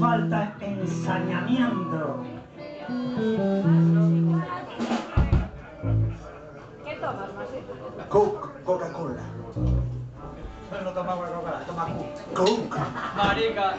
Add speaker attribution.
Speaker 1: falta ensañamiento.
Speaker 2: ¿Qué tomas, Masito?
Speaker 3: Coke, Coca-Cola.
Speaker 1: No toma Coca-Cola, toma Coke.
Speaker 3: Coke.
Speaker 4: Marica.